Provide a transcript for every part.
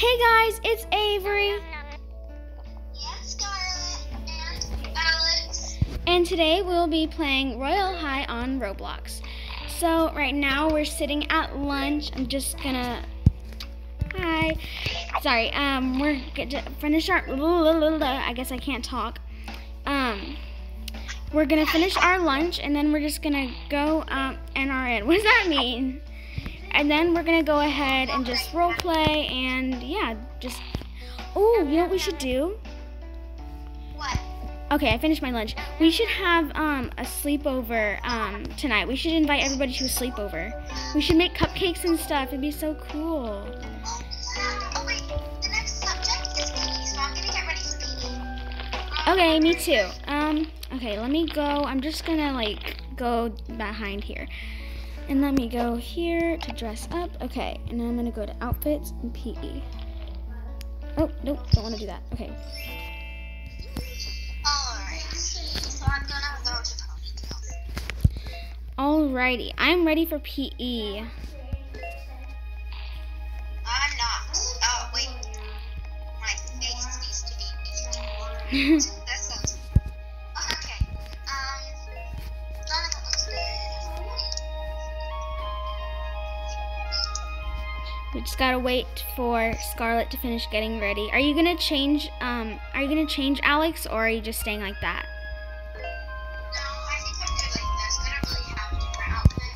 Hey guys, it's Avery. And Scarlett and Alex. And today we'll be playing Royal High on Roblox. So right now we're sitting at lunch. I'm just gonna Hi. Sorry, um we're gonna finish our I guess I can't talk. Um we're gonna finish our lunch and then we're just gonna go um NRN. What does that mean? And then we're gonna go ahead and just role play and yeah, just Oh, you know what we should do? What? Okay, I finished my lunch. We should have um, a sleepover um, tonight. We should invite everybody to a sleepover. We should make cupcakes and stuff. It'd be so cool. Oh wait, the next subject is PE, so I'm gonna get ready for PE. Okay, me too. Um, okay, let me go. I'm just gonna like go behind here. And let me go here to dress up. Okay, and then I'm gonna go to outfits and PE. Oh, nope, don't wanna do that. Okay. Alright, so I'm gonna go to ponytails. Alrighty, I'm ready for. PE. I'm not. Oh wait, my face needs to be. gotta wait for Scarlett to finish getting ready. Are you gonna change? Um, are you gonna change Alex, or are you just staying like that? No, I think I'm good like this. I don't really have different outfit.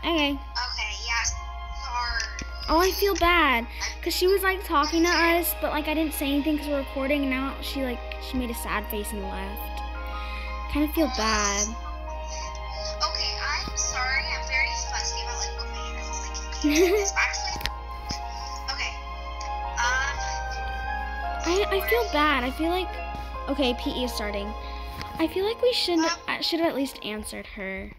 Okay. Okay, yeah. Sorry. Oh, I feel bad, cause she was like talking to us, but like I didn't say anything because we're recording. And now she like she made a sad face and left. Kind of feel bad. Okay, I'm sorry. I'm very fussy about like is like I I feel bad. I feel like okay, PE is starting. I feel like we should I should have at least answered her.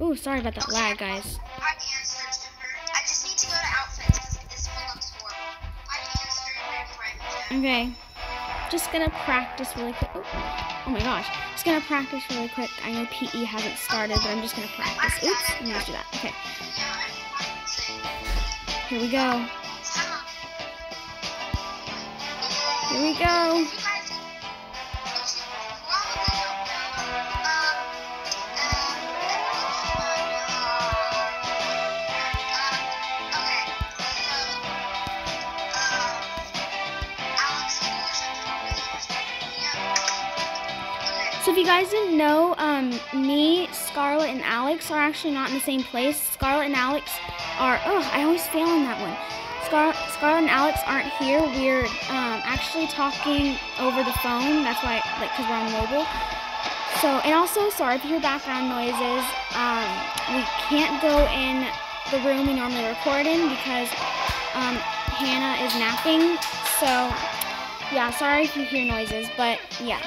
Ooh, sorry about that lag, guys. I answered her. I just need to go to outfits because this one looks horrible. I answered her Okay. Just gonna practice really quick. Oh, oh my gosh. Just gonna practice really quick. I know PE hasn't started, but I'm just gonna practice. Oops, let me just do that. Okay, here we go. Here we go. So if you guys didn't know, um, me, Scarlett, and Alex are actually not in the same place. Scarlett and Alex are. Oh, I always fail on that one. Scar- and Alex aren't here. We're um, actually talking over the phone. That's why, like, cause we're on mobile. So, and also, sorry if you hear background noises. Um, we can't go in the room we normally record in because um, Hannah is napping. So, yeah, sorry if you hear noises, but yeah.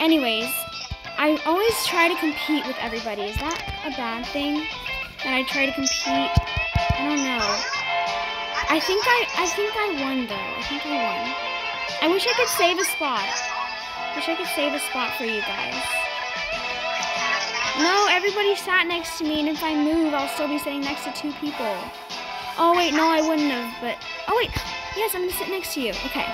Anyways, I always try to compete with everybody. Is that a bad thing? That I try to compete? I don't know. I think I I think I won though. I think I won. I wish I could save a spot. Wish I could save a spot for you guys. No, everybody sat next to me, and if I move, I'll still be sitting next to two people. Oh wait, no, I wouldn't have. But oh wait, yes, I'm gonna sit next to you. Okay.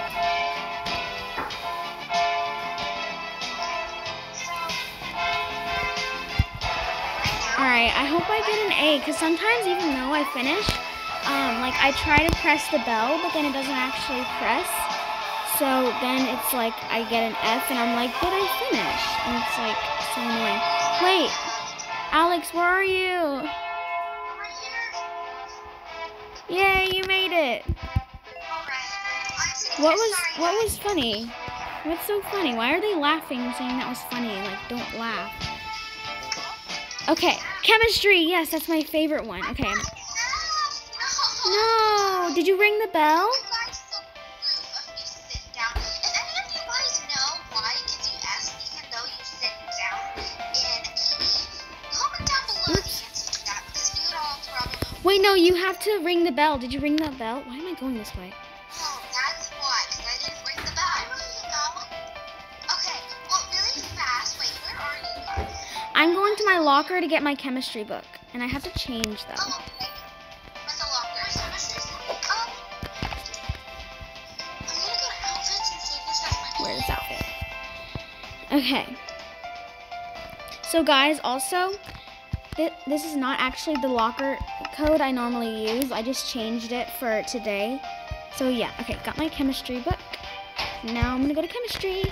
Alright, I hope I get an A, because sometimes even though I finish, um, like I try to press the bell, but then it doesn't actually press. So then it's like I get an F and I'm like, but I finished. And it's like so annoying. Wait, Alex, where are you? Yay, you made it. What was what was funny? What's so funny? Why are they laughing saying that was funny? Like, don't laugh. Okay, chemistry. Yes, that's my favorite one. Okay. No, did you ring the bell? Wait, no, you have to ring the bell. Did you ring that bell? Why am I going this way? Oh, that's why, 'cause I didn't ring the bell. Okay, well, really fast. Wait, where are you? I'm going to my locker to get my chemistry book, and I have to change though. Oh, Okay. So guys, also, th this is not actually the locker code I normally use. I just changed it for today. So yeah, okay, got my chemistry book. Now I'm gonna go to chemistry.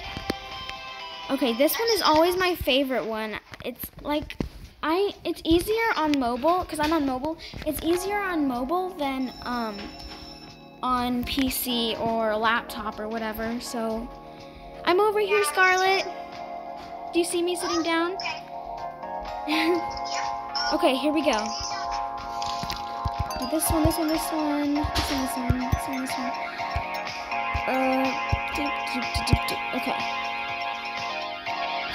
Okay, this one is always my favorite one. It's like, I, it's easier on mobile, because I'm on mobile. It's easier on mobile than um, on PC or laptop or whatever. So I'm over here, Scarlett. Do you see me sitting down? okay, here we go. This one, this one, this one, this one, this one, this one, this one. Uh, doop, doop, doop, doop, okay.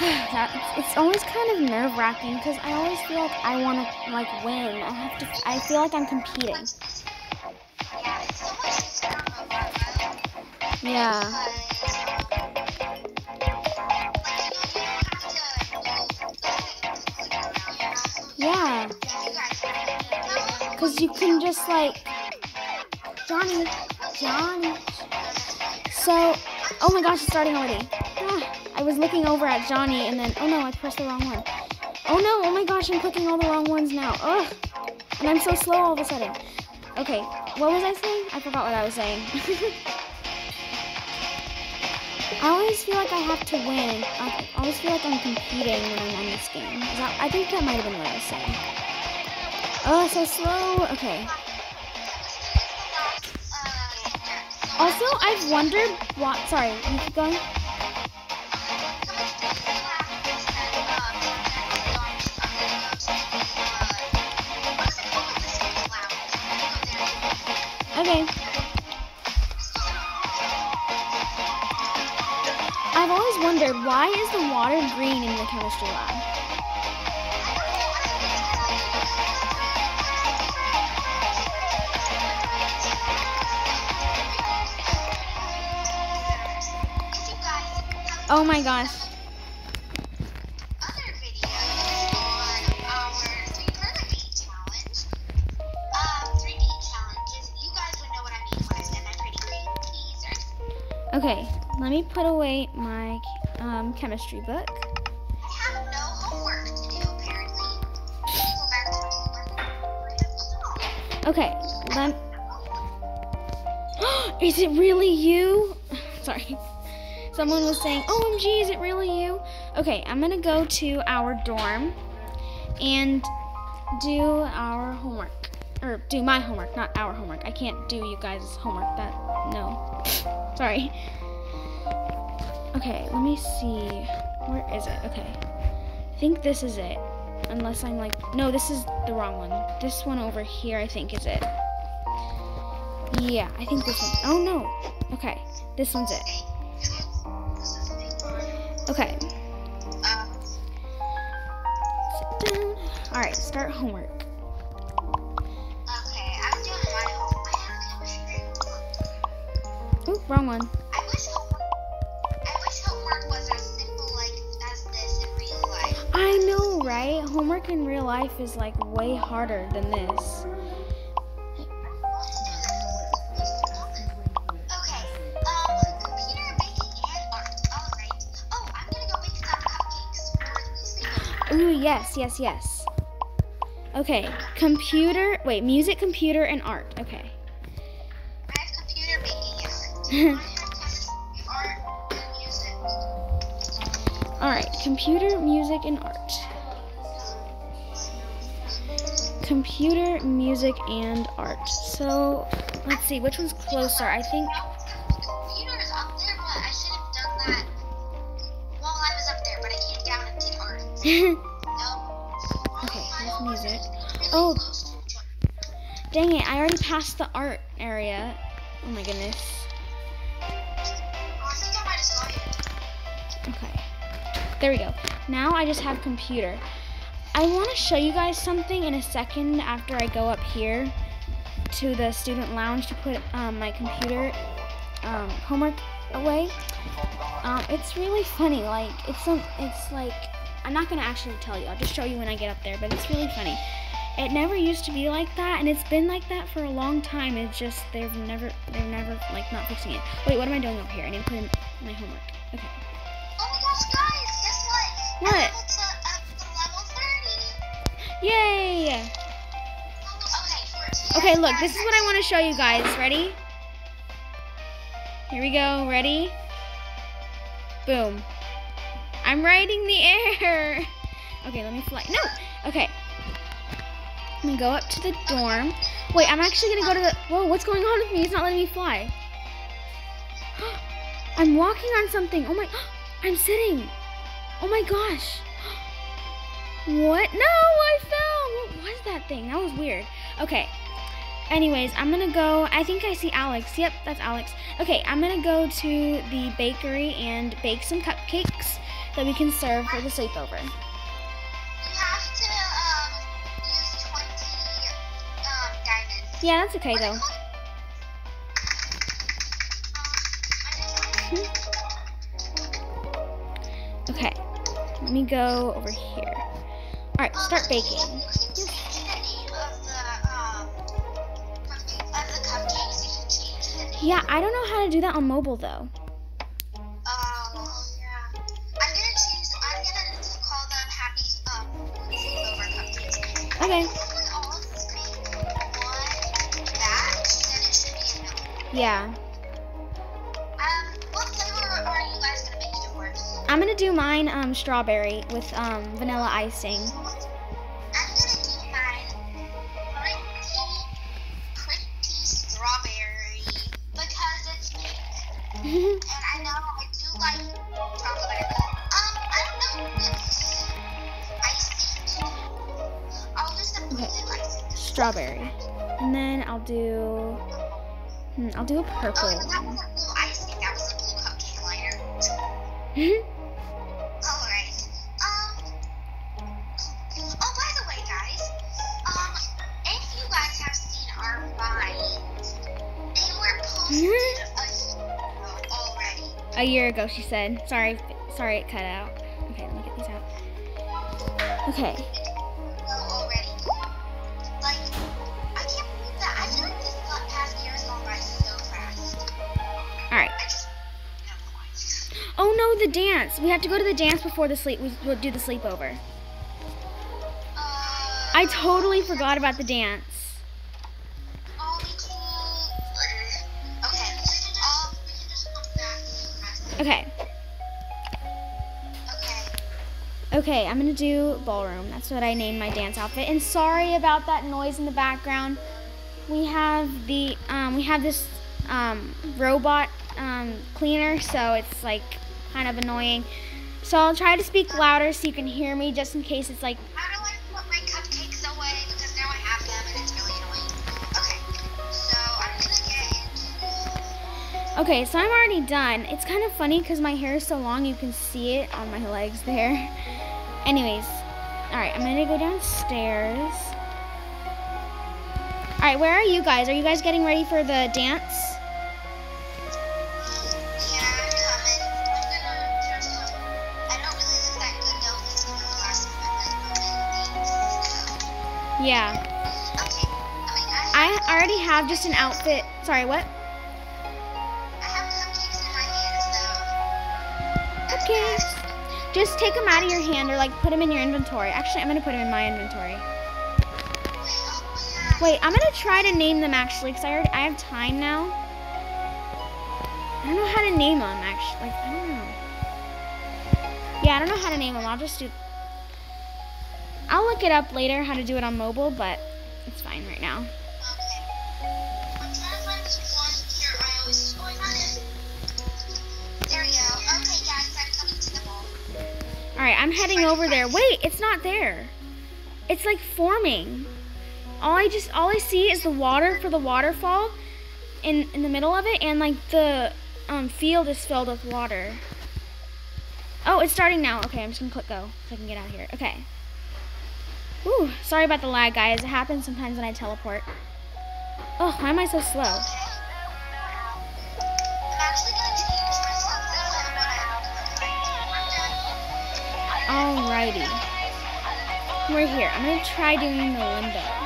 that it's, always kind of nerve wracking because I always feel like I want to like win. I have to. I feel like I'm competing. Yeah. Yeah. Cause you can just like Johnny, Johnny. So, oh my gosh, it's starting already. Ah. I was looking over at Johnny and then, oh no, I pressed the wrong one. Oh no, oh my gosh, I'm clicking all the wrong ones now. Ugh. And I'm so slow all of a sudden. Okay, what was I saying? I forgot what I was saying. I always feel like I have to win. I always feel like I'm competing when I'm on this game. That, I think that might have been what I was saying. Oh, so slow. Okay. Also, I've wondered what. Sorry, you keep going. Why is the water green in the chemistry lab? Oh my gosh. Okay, let me put away my um, chemistry book. I have no homework to do, apparently. Okay, let Is it really you? Sorry. Someone was saying, OMG, is it really you? Okay, I'm gonna go to our dorm and do our homework. Or do my homework, not our homework. I can't do you guys' homework. That, no. Sorry. Okay, let me see. Where is it? Okay. I think this is it. Unless I'm like, no, this is the wrong one. This one over here, I think, is it. Yeah, I think this one. Oh, no. Okay, this one's it. Okay. Sit down. All right, start homework. Okay, I'm doing my homework. I have chemistry. Ooh, wrong one. Life is like way harder than this. Ooh, yes, yes, yes. Okay, computer, wait, music, computer, and art. Okay. All right, computer, music, and art. Computer, music, and art. So, let's see, which one's closer? I think, computer is up there, but I should have done that while I was up there, but I came down and did art. Okay, here's music. Oh. close to each other. Dang it, I already passed the art area. Oh my goodness. Oh, I think I might have saw you. Okay. There we go. Now I just have computer. I want to show you guys something in a second after I go up here to the student lounge to put um, my computer um, homework away. Um, it's really funny. Like it's some. It's like I'm not gonna actually tell you. I'll just show you when I get up there. But it's really funny. It never used to be like that, and it's been like that for a long time. It's just they've never, they're never like not fixing it. Wait, what am I doing up here? I need to put in my homework. Okay. Oh my gosh, guys, guess What? Level Yay! Okay, look, this is what I want to show you guys. Ready? Here we go. Ready? Boom. I'm riding the air. Okay, let me fly. No! Okay. Let me go up to the dorm. Wait, I'm actually gonna go to the. Whoa, what's going on with me? It's not letting me fly. I'm walking on something. Oh my. I'm sitting. Oh my gosh. What? No, I fell. What was that thing? That was weird. Okay. Anyways, I'm gonna go. I think I see Alex. Yep, that's Alex. Okay, I'm gonna go to the bakery and bake some cupcakes that we can serve for the sleepover. To um, 20 um. Yeah, that's okay though. is it called? Um, Okay, let me go over here. All right, start baking. Yeah, I don't know how to do that on mobile though. Oh, yeah. Gonna do mine um strawberry with um vanilla icing. I'm gonna do mine pretty, pretty strawberry because it's me. And I I do like chocolate. Um, I don't know if it's icing. I'll just have Okay. blue. Strawberry, and then I'll do. Hmm, I'll do a purple. Oh, that one. A year ago, she said. Sorry, sorry, it cut out. Okay, let me get these out. Okay. already. Like, I can't believe that. I feel like this got past year's gone by so fast. All right. I just. Never mind. Oh no, the dance. We have to go to the dance before the sleep. We we'll do the sleepover. I totally forgot about the dance. Okay. I'm gonna do ballroom. That's what I named my dance outfit. And sorry about that noise in the background. We have the um, we have this um, robot um, cleaner, so it's like kind of annoying. So I'll try to speak louder so you can hear me, just in case it's like. How do I put my cupcakes away? Because now I have them and it's really annoying. Okay. So I'm gonna get into. Okay, so I'm already done. It's kind of funny because my hair is so long, you can see it on my legs there. Anyways, all right, I'm gonna go downstairs. All right, where are you guys? Are you guys getting ready for the dance? Yeah, I'm coming. I'm gonna. There's some. I don't really look that good though because of the last minute things. Yeah. Okay. I mean, I I already have just an outfit. Sorry, what? Just take them out of your hand or like put them in your inventory. Actually, I'm gonna put them in my inventory. Wait, I'm gonna try to name them actually because I already I have time now. I don't know how to name them actually. Like I don't know. Yeah, I don't know how to name them. I'll just do. I'll look it up later how to do it on mobile, but it's fine right now. All right, I'm heading over there. Wait, it's not there. It's like forming. All I just all I see is the water for the waterfall in in the middle of it and like the um, field is filled with water. Oh, it's starting now. Okay, I'm just to click go so I can get out of here. Okay. Ooh, sorry about the lag, guys. It happens sometimes when I teleport. Oh, why am I so slow? Alrighty. We're here. I'm gonna try doing the limbo.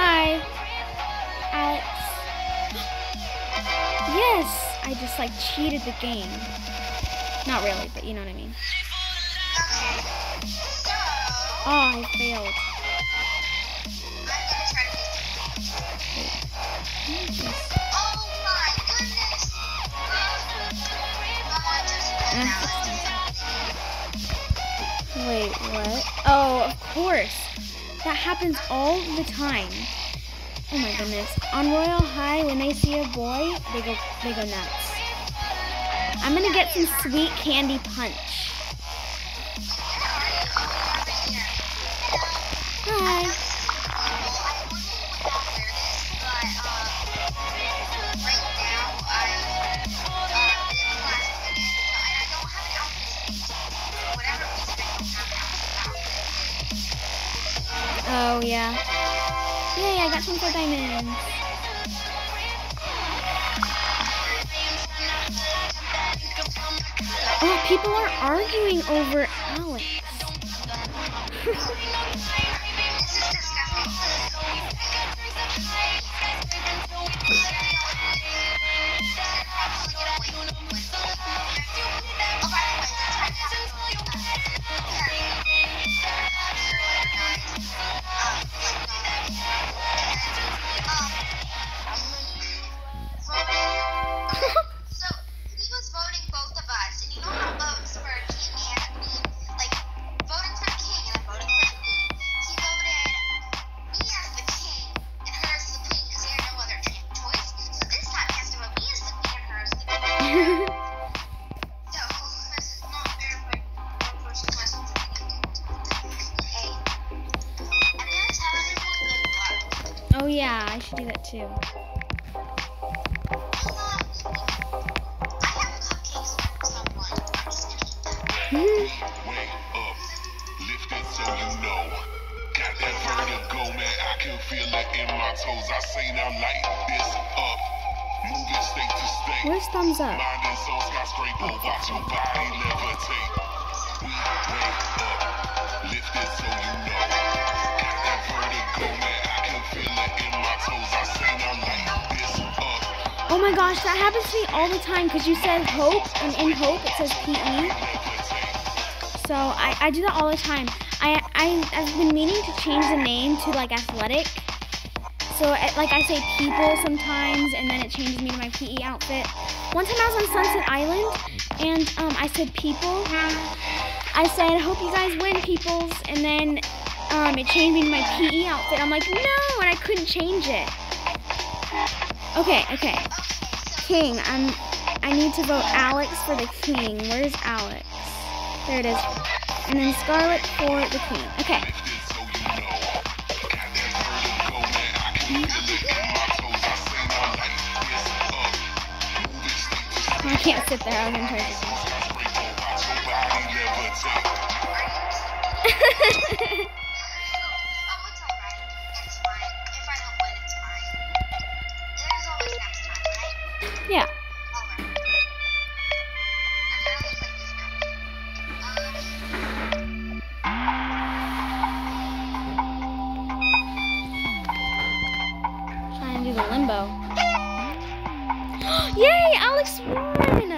Hi, Alex. Yes! I just like cheated the game. Not really, but you know what I mean. Oh, I failed. Wait, what? Oh, of course. That happens all the time. Oh my goodness. On Royal High, when they see a boy, they go they go nuts. I'm gonna get some sweet candy punch. 24 diamonds. Oh, people are arguing over state. Where's thumbs up? Mind Oh my gosh, that happens to me all the time because you said hope and in hope it says PE. So I, I do that all the time. I, I, I've been meaning to change the name to like athletic. So it, like I say people sometimes and then it changes me to my PE outfit. One time I was on Sunset Island and um, I said people. I said, hope you guys win peoples. And then um, it to my PE outfit. I'm like, no, and I couldn't change it. Okay, okay. King. I'm. I need to vote Alex for the king. Where's Alex? There it is. And then Scarlet for the queen. Okay. Lifted so you know. Got that vertigo, man. Um, Trying to do the limbo. Yay! Alex won!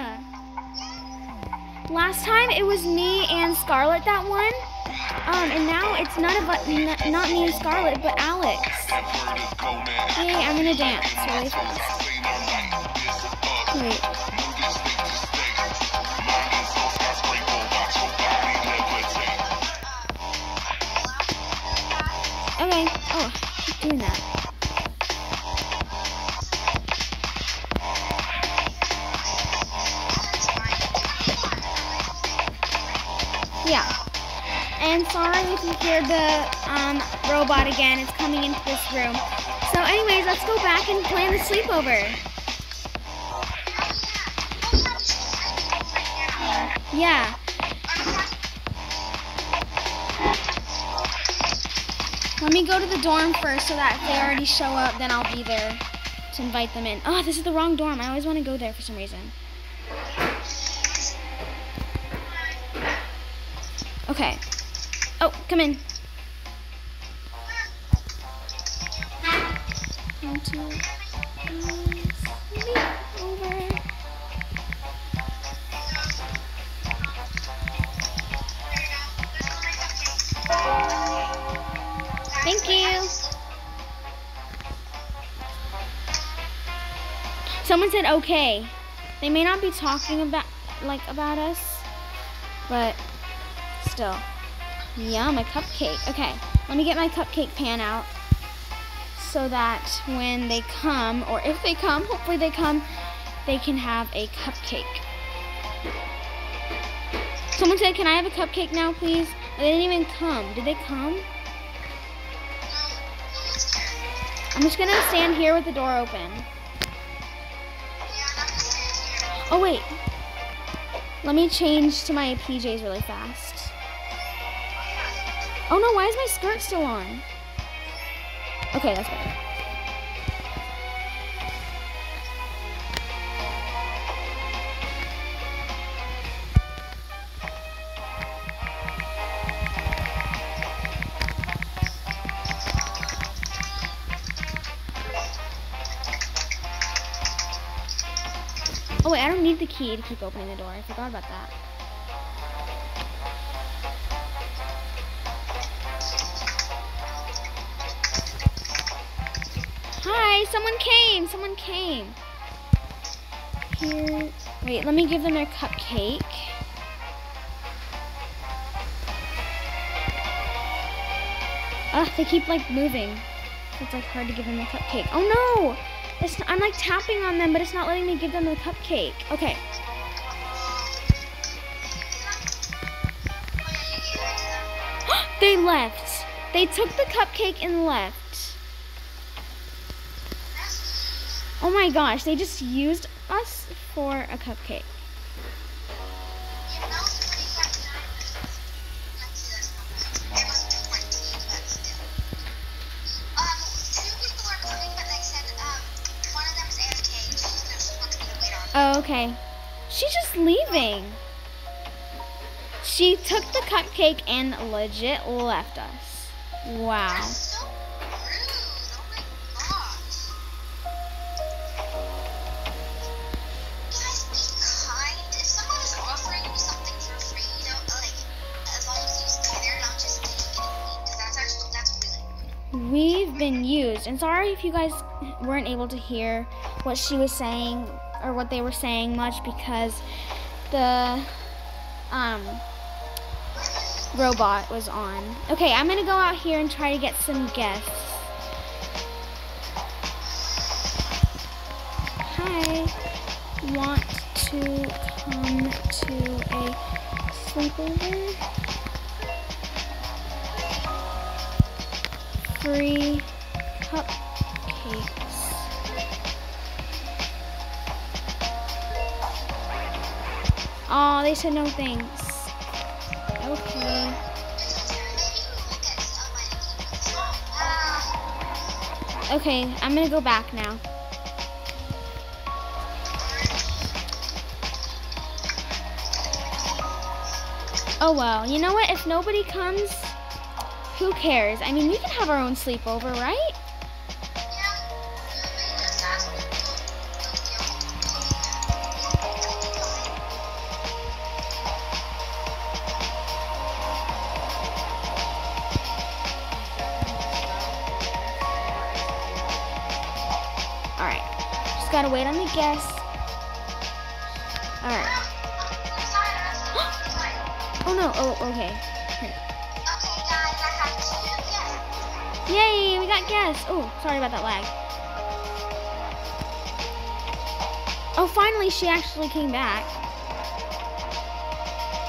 Last time it was me and Scarlet that won. Um, and now it's none of us, not me and Scarlet, but Alex. Yay! I'm gonna dance really fast. Levitate. Okay. Oh, keep doing that. Yeah. And sorry if you hear the um, robot again. It's coming into this room. So, anyways, let's go back and plan the sleepover. Yeah. Let me go to the dorm first so that if they already show up, then I'll be there to invite them in. Oh, this is the wrong dorm. I always want to go there for some reason. Okay. Oh, come in. One, two, three, Someone said okay. They may not be talking about like about us, but still. Yum, a cupcake. Okay, let me get my cupcake pan out so that when they come, or if they come, hopefully they come, they can have a cupcake. Someone said, can I have a cupcake now, please? They didn't even come. Did they come? I'm just gonna stand here with the door open. Oh wait. Let me change to my PJs really fast. Oh no, why is my skirt still on? Okay, that's better. Oh wait, I don't need the key to keep opening the door. I forgot about that. Hi, someone came. Someone came. Here. Wait, let me give them their cupcake. Ugh, they keep like moving. It's like hard to give them the cupcake. Oh no! It's I'm like tapping on them, but it's not letting me give them the cupcake. Okay. they left. They took the cupcake and left. Oh my gosh, they just used us for a cupcake. Oh, okay. She's just leaving. She took the cupcake and legit left us. Wow. So. Oh my gosh. Guys, be kind. If someone is offering you something for free, you know, like, as long as you stay there, not just take it and leave, because that's actually, that's really rude. We've been used. And sorry if you guys weren't able to hear what she was saying or what they were saying much because the um, robot was on. Okay, I'm gonna go out here and try to get some guests. Hi, want to come to a sleepover? Free cupcakes. Oh, they said no thanks. Okay. Okay, I'm gonna go back now. Oh well, you know what? If nobody comes, who cares? I mean, we can have our own sleepover, right? Alright. Oh no, oh, okay. Yay, we got guests. Oh, sorry about that lag. Oh, finally, she actually came back.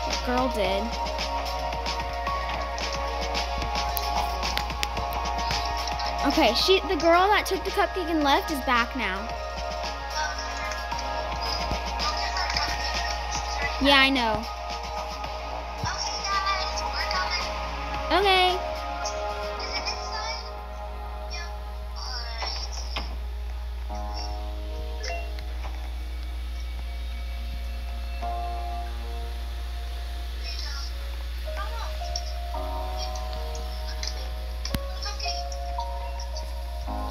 That girl did. Okay, she, the girl that took the cupcake and left is back now. Yeah, I know. Okay.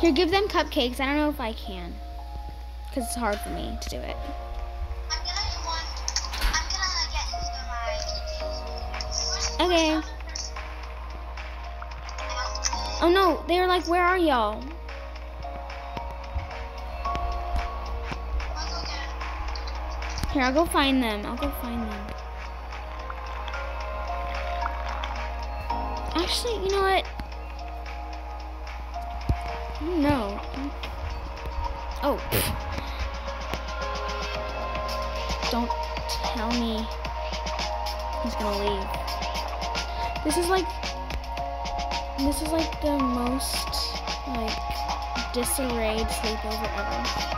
Here, give them cupcakes. I don't know if I can. Because it's hard for me to do it. Okay. Oh no, they were like, where are y'all? Here, I'll go find them. I'll go find them. Actually, you know what? No. Oh. Don't tell me he's gonna leave. This is like this is like the most like disarrayed sleepover ever.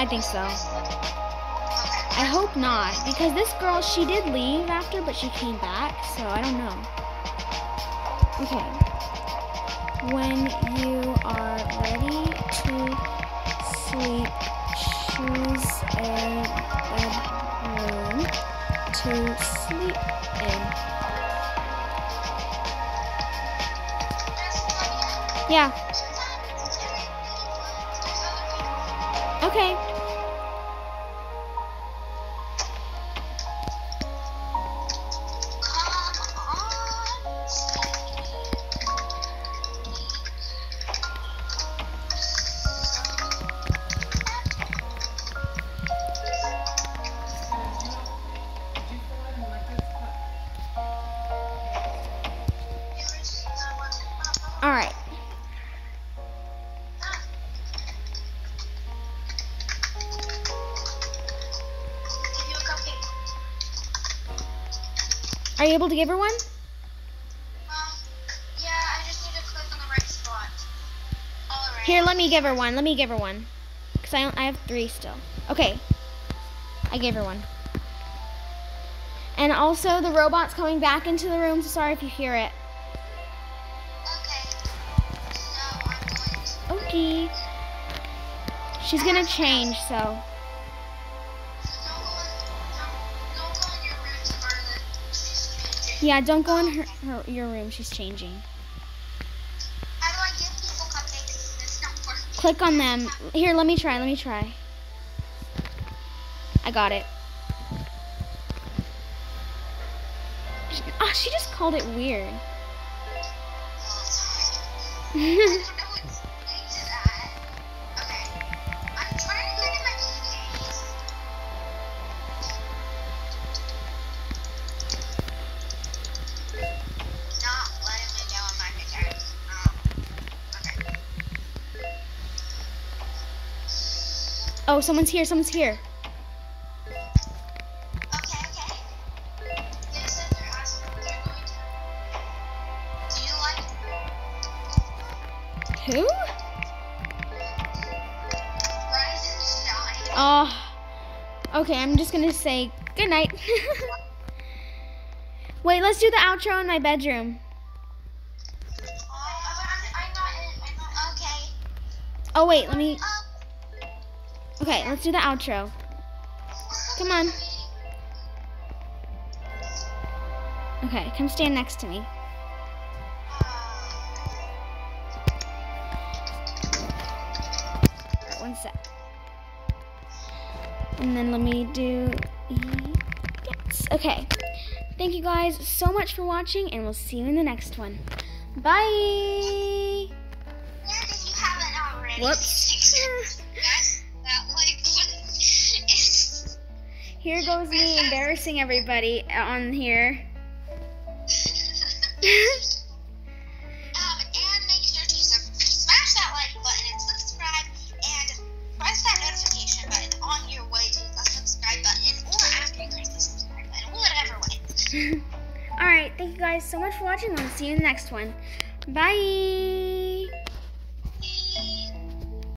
I think so. I hope not, because this girl, she did leave after, but she came back, so I don't know. Okay. When you are ready to sleep, choose a bedroom to sleep in. Yeah, okay. Are you able to give her one? Um, yeah, I just need to click on the right spot. Here, let me give her one. Let me give her one. Because I, I have three still. Okay. I gave her one. And also, the robot's coming back into the room, so sorry if you hear it. Okay. Now I'm going to. Okay. She's gonna change, so. Yeah, don't go in her, her your room. She's changing. How do I give people cupcakes? It's not. Click on them. Here, let me try. Let me try. I got it. She- Ah, she just called it weird. oh, someone's here. Someone's here. Okay, okay. They said they're asking what they're going to. Do you like Who? Rise and Shine? Oh. Okay, I'm just gonna say good night. Wait, let's do the outro in my bedroom. Oh, I'm, I'm not in. I'm not. Okay. Oh wait, let me. Oh, Okay, let's do the outro. Come on. Okay, come stand next to me. One sec. And then let me do. Yes. Okay. Thank you guys so much for watching, and we'll see you in the next one. Bye. And you haven't already, Whoops. Here goes me embarrassing everybody on here. um, and make sure to sub- smash that like button and subscribe and press that notification button on your way to the subscribe button or after you press the subscribe button, whatever way. All right, thank you guys so much for watching. I'll see you in the next one. Bye.